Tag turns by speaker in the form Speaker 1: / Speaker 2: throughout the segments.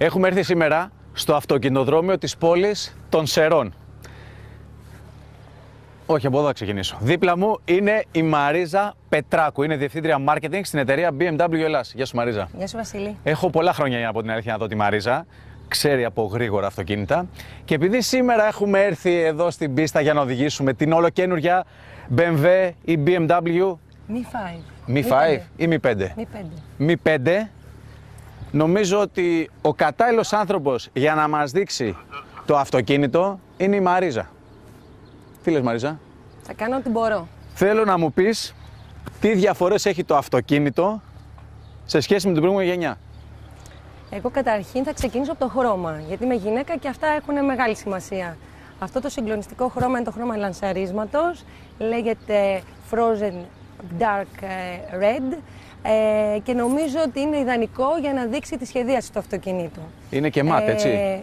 Speaker 1: Έχουμε έρθει σήμερα στο αυτοκινητοδρόμιο της πόλης των Σερών. Όχι, από εδώ θα ξεκινήσω. Δίπλα μου είναι η Μαρίζα Πετράκου. Είναι διευθύντρια marketing στην εταιρεία BMW Ελλάς. Γεια σου Μαρίζα.
Speaker 2: Γεια σου Βασίλη.
Speaker 1: Έχω πολλά χρόνια για να πω την αλήθεια να δω τη Μαρίζα. Ξέρει από γρήγορα αυτοκίνητα. Και επειδή σήμερα έχουμε έρθει εδώ στην πίστα για να οδηγήσουμε την ολοκένουργια BMW ή BMW
Speaker 2: Mi 5.
Speaker 1: Mi 5 ή Mi 5.
Speaker 2: Mi 5.
Speaker 1: Mi 5. Νομίζω ότι ο κατάλληλος άνθρωπος για να μας δείξει το αυτοκίνητο είναι η Μαρίζα. Τι λες Μαρίζα;
Speaker 2: Θα κάνω ό,τι μπορώ.
Speaker 1: Θέλω να μου πεις τι διαφορές έχει το αυτοκίνητο σε σχέση με την προηγούμενη γενιά.
Speaker 2: Εγώ καταρχήν θα ξεκινήσω από το χρώμα, γιατί είμαι γυναίκα και αυτά έχουν μεγάλη σημασία. Αυτό το συγκλονιστικό χρώμα είναι το χρώμα λανσαρίσματος, λέγεται Frozen Dark ε, Red ε, και νομίζω ότι είναι ιδανικό για να δείξει τη σχεδίαση του αυτοκινήτου.
Speaker 1: Είναι και μάτ, έτσι.
Speaker 2: Ε,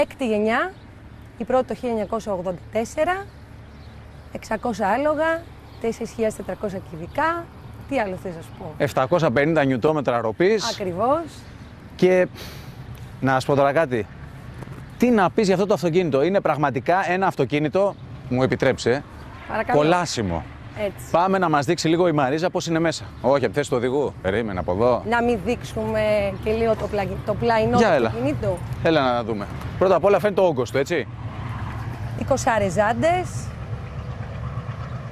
Speaker 2: έκτη γενιά, η πρώτη το 1984, 600 άλογα, 4.400 κυβικά. Τι άλλο θες να σου πω;
Speaker 1: 750 νιουτόμετρα ροπής
Speaker 2: Ακριβώς.
Speaker 1: και να σου πω τώρα κάτι. Τι να πεις για αυτό το αυτοκίνητο; Είναι πραγματικά ένα αυτοκίνητο, μου επιτρέψε,
Speaker 2: Παρακαλώ.
Speaker 1: κολάσιμο.
Speaker 2: Έτσι.
Speaker 1: Πάμε να μας δείξει λίγο η Μαρίζα πώς είναι μέσα. Όχι, από τη θέση του οδηγού. Περίμενε από εδώ.
Speaker 2: Να μην δείξουμε και λίγο το, πλα... το πλαϊνό
Speaker 1: Για
Speaker 2: του
Speaker 1: έλα.
Speaker 2: αυτοκινήτου.
Speaker 1: Έλα να δούμε. Πρώτα απ' όλα φαίνεται το όγκος του, έτσι.
Speaker 2: 20 ζάντες.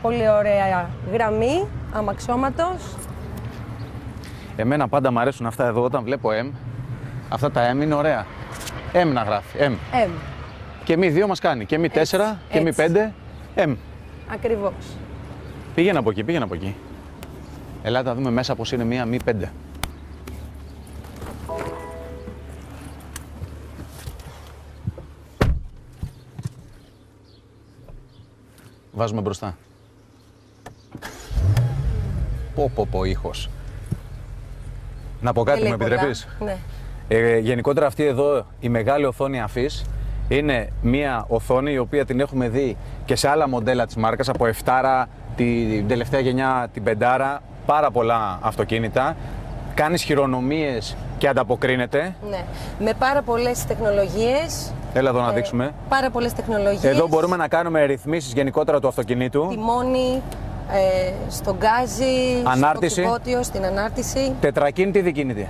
Speaker 2: Πολύ ωραία γραμμή αμαξώματος.
Speaker 1: Εμένα πάντα μου αρέσουν αυτά εδώ όταν βλέπω M. Αυτά τα M είναι ωραία. M να γράφει. M.
Speaker 2: M.
Speaker 1: Και μη 2 μας κάνει. Και μη 4 και μη
Speaker 2: έτσι.
Speaker 1: 5. M.
Speaker 2: Ακριβώς.
Speaker 1: Πήγαινε από εκεί, πήγαινε από εκεί. Ελάτε να δούμε μέσα πως είναι μία μη 5. Βάζουμε μπροστά. Πω πω πω ήχος. Να πω κάτι,
Speaker 2: Δεν
Speaker 1: μου
Speaker 2: λέει πολλά.
Speaker 1: επιτρέπεις;
Speaker 2: Ναι.
Speaker 1: Ε, γενικότερα αυτή εδώ η μεγάλη οθόνη αφής είναι μια οθόνη η οποία την έχουμε δει και σε άλλα μοντέλα της μάρκας από 7 την τελευταία γενιά την 5 πάρα πολλά αυτοκίνητα κάνεις χειρονομίες και ανταποκρίνεται
Speaker 2: ναι. Με πάρα πολλές τεχνολογίες.
Speaker 1: έλα εδώ να
Speaker 2: ε,
Speaker 1: δείξουμε
Speaker 2: Πάρα πολλές τεχνολογίες.
Speaker 1: εδώ μπορούμε να κάνουμε ρυθμίσεις γενικότερα του αυτοκινήτου
Speaker 2: Τιμόνι, ε, στο γκάζι,
Speaker 1: Ανάρτηση.
Speaker 2: στο κυβότιο, στην ανάρτηση.
Speaker 1: τετρακίνητη δικίνητη;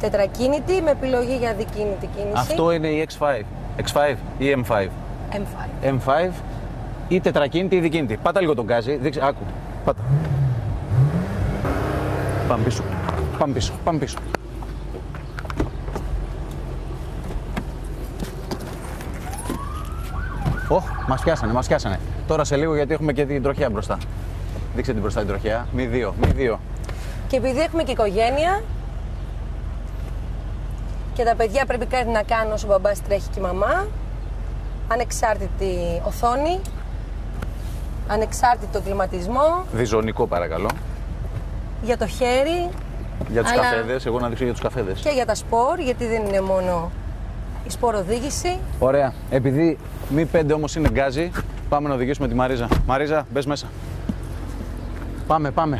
Speaker 2: Τετρακίνητη με επιλογή για δικίνητη κίνηση.
Speaker 1: αυτό είναι η X5 X5 ή M5
Speaker 2: M5.
Speaker 1: M5 ή τετρακίνητη ή δικίνητη. Πάτα λίγο τον γκάζι, δείξε, άκου. Πάτα. Πάμε πίσω. Πάμε πίσω. Πάμε πίσω. Ωχ, μας πιάσανε, μας πιάσανε. Τώρα σε λίγο γιατί έχουμε και την τροχιά μπροστά. Δείξε την μπροστά την τροχιά. Μη δύο, μη δύο.
Speaker 2: Και επειδή έχουμε και οικογένεια και τα παιδιά πρέπει κάτι να κάνουν όσο ο μπαμπάς τρέχει και η μαμά, ανεξάρτητη οθόνη, ανεξάρτητο κλιματισμό,
Speaker 1: Διζωνικό παρακαλώ.
Speaker 2: για το χέρι
Speaker 1: Για τους
Speaker 2: Αλλά-
Speaker 1: καφέδες, εγώ να δείξω για τους καφέδες.
Speaker 2: και για τα σπορ, γιατί δεν είναι μόνο η σπορ οδήγηση.
Speaker 1: Ωραία. Επειδή μη πέντε όμως είναι γκάζι, πάμε να οδηγήσουμε τη Μαρίζα. Μαρίζα, μπες μέσα. Πάμε, πάμε.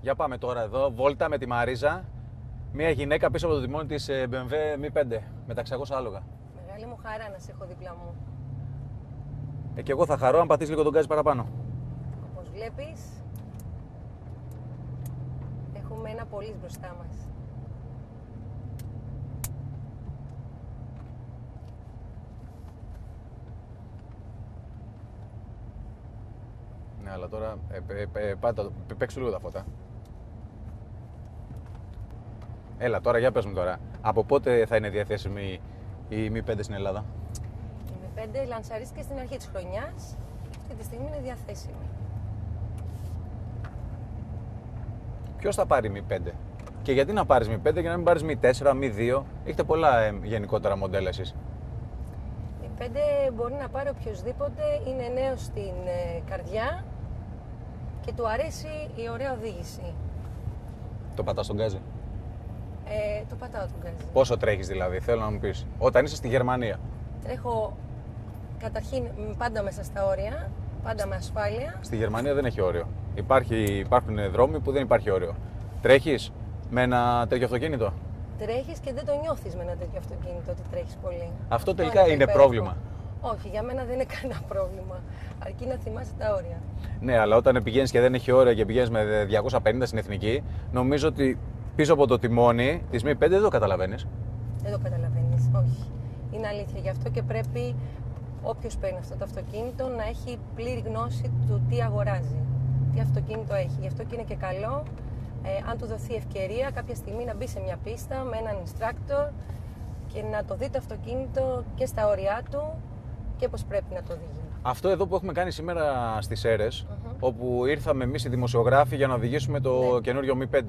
Speaker 1: Για πάμε τώρα εδώ, βόλτα με τη Μαρίζα. Μια γυναίκα πίσω από το τιμόνι της ε, BMW Mi 5 με τα 600 άλογα.
Speaker 2: Μεγάλη μου χαρά να σε έχω δίπλα μου.
Speaker 1: Ε, και εγώ θα χαρώ αν πατήσεις λίγο τον γκάζι παραπάνω.
Speaker 2: Όπως βλέπεις, έχουμε ένα πολύ μπροστά μας.
Speaker 1: Ναι, αλλά τώρα ε, ε, ε, πάτα, π- παίξου λίγο τα φώτα. Έλα, τώρα για πες μου τώρα. Από πότε θα είναι διαθέσιμη η Mi 5 στην Ελλάδα.
Speaker 2: Η M5 λανσαρίστηκε στην αρχή της χρονιάς και αυτή τη στιγμή είναι διαθέσιμη.
Speaker 1: Ποιος θα πάρει Mi 5 και γιατί να πάρεις Mi 5 και να μην πάρεις Mi 4, Mi 2. Έχετε πολλά ε, γενικότερα μοντέλα εσείς.
Speaker 2: Η 5 μπορεί να πάρει οποιοδήποτε είναι νέος στην ε, καρδιά και του αρέσει η ωραία οδήγηση.
Speaker 1: Το πατάς στον γκάζι;
Speaker 2: Ε, το πατάω τον γκάζι.
Speaker 1: Πόσο τρέχεις δηλαδή, θέλω να μου πεις. Όταν είσαι στη Γερμανία.
Speaker 2: Τρέχω καταρχήν μ, πάντα μέσα στα όρια, πάντα με ασφάλεια.
Speaker 1: Στη Γερμανία δεν έχει όριο. Υπάρχει, υπάρχουν δρόμοι που δεν υπάρχει όριο. Τρέχεις με ένα τέτοιο αυτοκίνητο;
Speaker 2: Τρέχεις και δεν το νιώθεις με ένα τέτοιο αυτοκίνητο ότι τρέχεις πολύ.
Speaker 1: Αυτό τελικά
Speaker 2: το
Speaker 1: είναι
Speaker 2: υπέροχο.
Speaker 1: πρόβλημα.
Speaker 2: Όχι, για μένα δεν είναι κανένα πρόβλημα. Αρκεί να θυμάσαι τα όρια.
Speaker 1: Ναι, αλλά όταν πηγαίνεις και δεν έχει ώρα και πηγαίνεις με 250 στην εθνική, νομίζω ότι πίσω από το τιμόνι της Mi 5 δεν το καταλαβαίνεις.
Speaker 2: Δεν το καταλαβαίνεις. Όχι. Είναι αλήθεια. Γι' αυτό και πρέπει όποιος παίρνει αυτό το αυτοκίνητο να έχει πλήρη γνώση του τι αγοράζει. Τι αυτοκίνητο έχει. Γι' αυτό και είναι και καλό ε, αν του δοθεί ευκαιρία κάποια στιγμή να μπει σε μια πίστα με έναν instructor και να το δει το αυτοκίνητο και στα όρια του και πώς πρέπει να το οδηγεί.
Speaker 1: Αυτό εδώ που έχουμε κάνει σήμερα στις αιρε όπου ήρθαμε εμείς οι δημοσιογράφοι για να οδηγήσουμε το
Speaker 2: Ναι.
Speaker 1: καινούριο Mi 5,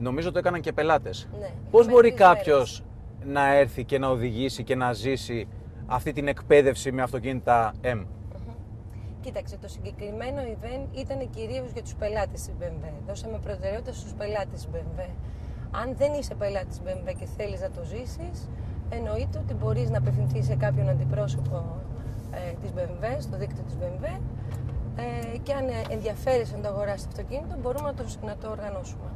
Speaker 1: νομίζω το έκαναν και πελάτες.
Speaker 2: Ναι.
Speaker 1: Πώς
Speaker 2: Είχαμε
Speaker 1: μπορεί
Speaker 2: τρεις
Speaker 1: κάποιος
Speaker 2: μέρες.
Speaker 1: να έρθει και να οδηγήσει και να ζήσει αυτή την εκπαίδευση με αυτοκίνητα M;
Speaker 2: Κοίταξε, το συγκεκριμένο event ήταν κυρίως για τους πελάτες της BMW. Δώσαμε προτεραιότητα στους πελάτες της BMW. Αν δεν είσαι πελάτης της BMW και θέλεις να το ζήσεις, εννοείται ότι μπορείς να απευθυνθείς σε κάποιον αντιπρόσωπο ε, της BMW, στο δίκτυο της BMW. Ε, και αν ενδιαφέρεσαι να το αγοράσεις το αυτοκίνητο, μπορούμε να το, να το οργανώσουμε.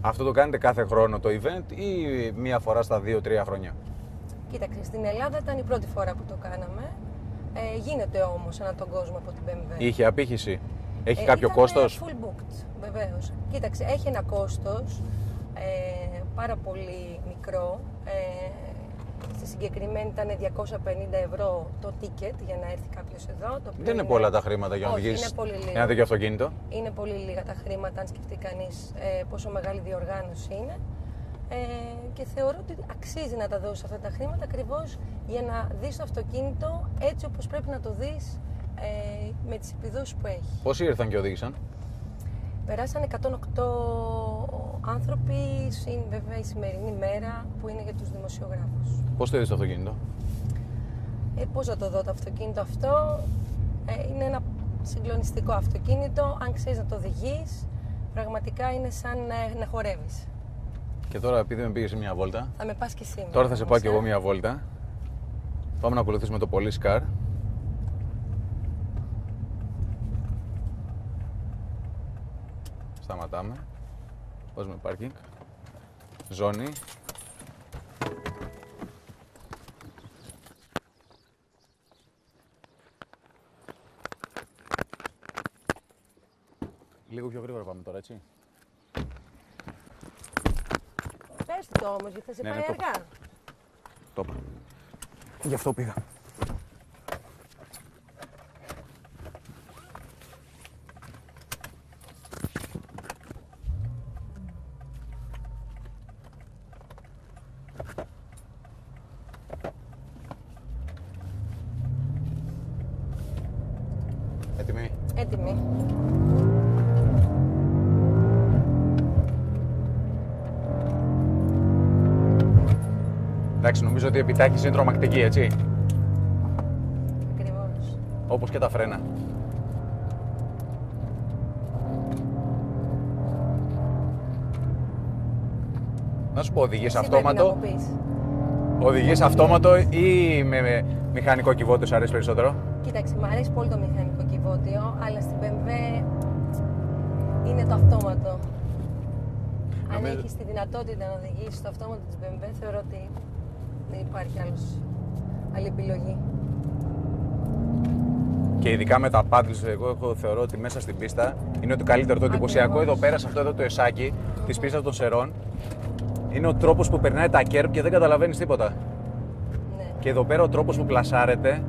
Speaker 1: Αυτό το κάνετε κάθε χρόνο το event ή μία φορά στα 2-3 χρόνια;
Speaker 2: Κοίταξε, στην Ελλάδα ήταν η πρώτη φορά που το κάναμε. Ε, γίνεται όμως ανά τον κόσμο από την BMW.
Speaker 1: Είχε απήχηση; Έχει
Speaker 2: Ε,
Speaker 1: κάποιο
Speaker 2: ήταν
Speaker 1: κόστος;
Speaker 2: full booked, βεβαίως. Κοίταξε, έχει ένα κόστος ε, πάρα πολύ μικρό. Ε, στη συγκεκριμένη ήταν 250 ευρώ το ticket για να έρθει κάποιος εδώ. Το οποίο
Speaker 1: Δεν είναι πολλά τα χρήματα για να
Speaker 2: Όχι,
Speaker 1: οδηγήσει
Speaker 2: είναι πολύ λίγα.
Speaker 1: ένα τέτοιο αυτοκίνητο.
Speaker 2: Είναι πολύ λίγα τα χρήματα, αν σκεφτεί κανείς ε, πόσο μεγάλη διοργάνωση είναι. Ε, και θεωρώ ότι αξίζει να τα δώσεις αυτά τα χρήματα ακριβώς για να δεις το αυτοκίνητο έτσι όπως πρέπει να το δεις ε, με τις επιδόσεις που έχει.
Speaker 1: Πόσοι ήρθαν και οδήγησαν;
Speaker 2: Περάσαν 108 άνθρωποι, συν βέβαια η σημερινή μέρα που είναι για τους δημοσιογράφους.
Speaker 1: Πώς το είδες το αυτοκίνητο;
Speaker 2: Ε, πώς να το δω το αυτοκίνητο αυτό, ε, είναι ένα συγκλονιστικό αυτοκίνητο, αν ξέρεις να το οδηγείς, πραγματικά είναι σαν να, να χορεύεις.
Speaker 1: Και τώρα επειδή με πήγες σε μια βόλτα,
Speaker 2: Θα με πας και σήμερα.
Speaker 1: τώρα θα σε πάω
Speaker 2: όμως,
Speaker 1: και
Speaker 2: ε.
Speaker 1: εγώ μια βόλτα. Πάμε να ακολουθήσουμε το Police Car. Σταματάμε. Βάζουμε πάρκινγκ. Ζώνη. Λίγο πιο γρήγορα πάμε τώρα, έτσι.
Speaker 2: Πες το όμως, γιατί θα σε
Speaker 1: Ναι,
Speaker 2: πάει
Speaker 1: ναι, το
Speaker 2: αργά.
Speaker 1: Το είπα. Γι' αυτό πήγα. Έτοιμοι.
Speaker 2: Έτοιμη.
Speaker 1: Εντάξει, νομίζω ότι η επιτάχυνση είναι τρομακτική, έτσι.
Speaker 2: Ακριβώς.
Speaker 1: Όπως και τα φρένα. Να σου πω, οδηγείς
Speaker 2: Εσύ πρέπει να
Speaker 1: αυτόματο,
Speaker 2: μου πεις.
Speaker 1: οδηγείς αυτόματο ή με, με μηχανικό κυβότιο σου αρέσει περισσότερο;
Speaker 2: Κοίταξε, μου αρέσει πολύ το μηχανικό κυβότιο, αλλά στην BMW είναι το αυτόματο. Αν
Speaker 1: Νομίζω-
Speaker 2: έχεις τη δυνατότητα να οδηγήσεις το αυτόματο της BMW, θεωρώ ότι δεν υπάρχει άλλος, άλλη επιλογή.
Speaker 1: Και ειδικά με τα paddles, εγώ έχω, θεωρώ ότι μέσα στην πίστα είναι το καλύτερο. Το εντυπωσιακό
Speaker 2: Ακριβώς.
Speaker 1: εδώ πέρα, σε αυτό εδώ το εσάκι της πίστας των σερών, είναι ο τρόπος που περνάει τα κέρπ και δεν καταλαβαίνεις τίποτα.
Speaker 2: Ναι.
Speaker 1: Και εδώ πέρα ο τρόπος που πλασάρεται.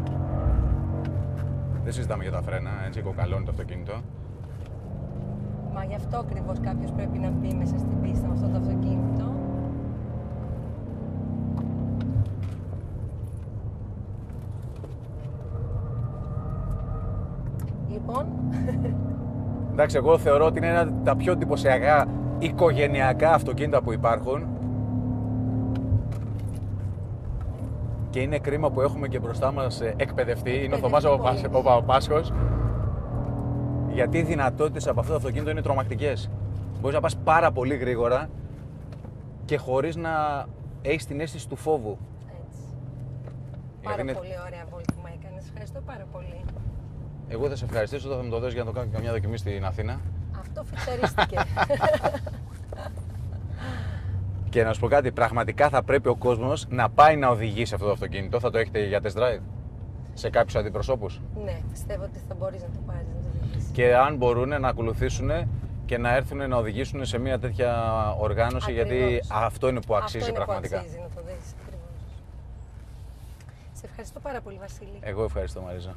Speaker 1: Δεν συζητάμε για τα φρένα, έτσι κοκαλώνει το αυτοκίνητο.
Speaker 2: Μα γι' αυτό ακριβώς κάποιος πρέπει να μπει μέσα στην πίστα με αυτό το αυτοκίνητο. Λοιπόν,
Speaker 1: Εντάξει, εγώ θεωρώ ότι είναι ένα από τα πιο εντυπωσιακά οικογενειακά αυτοκίνητα που υπάρχουν. Και είναι κρίμα που έχουμε και μπροστά μας εκπαιδευτή. Είναι ο Θωμάς ο
Speaker 2: Εκπαιδευτή
Speaker 1: Παπα- ο Παπαπάσχος. Γιατί οι δυνατότητες από αυτό το αυτοκίνητο είναι τρομακτικές. Μπορείς να πας πάρα πολύ γρήγορα και χωρίς να έχεις την αίσθηση του φόβου.
Speaker 2: έτσι.
Speaker 1: Γιατί
Speaker 2: Πάρα
Speaker 1: είναι-
Speaker 2: πολύ ωραία βόλτα που μου έκανες. Ευχαριστώ πάρα πολύ.
Speaker 1: Εγώ θα σε ευχαριστήσω όταν θα μου το δώσεις για να το κάνω και μια δοκιμή στην Αθήνα.
Speaker 2: Αυτό φιτσαρίστηκε.
Speaker 1: Και να σου πω κάτι, πραγματικά θα πρέπει ο κόσμος να πάει να οδηγήσει αυτό το αυτοκίνητο. Θα το έχετε για test drive; Σε κάποιους αντιπροσώπους;
Speaker 2: Ναι, πιστεύω ότι θα μπορείς να το πάρεις να το οδηγήσεις.
Speaker 1: Και αν μπορούν να ακολουθήσουν και να έρθουν να οδηγήσουν σε μια τέτοια οργάνωση, γιατί
Speaker 2: Ακριβώς.
Speaker 1: αυτό είναι που αξίζει
Speaker 2: Αυτό είναι
Speaker 1: πραγματικά.
Speaker 2: Που αξίζει να το δεις, ακριβώς. Σε ευχαριστώ πάρα πολύ, Βασίλη.
Speaker 1: Εγώ ευχαριστώ Μαρίζα.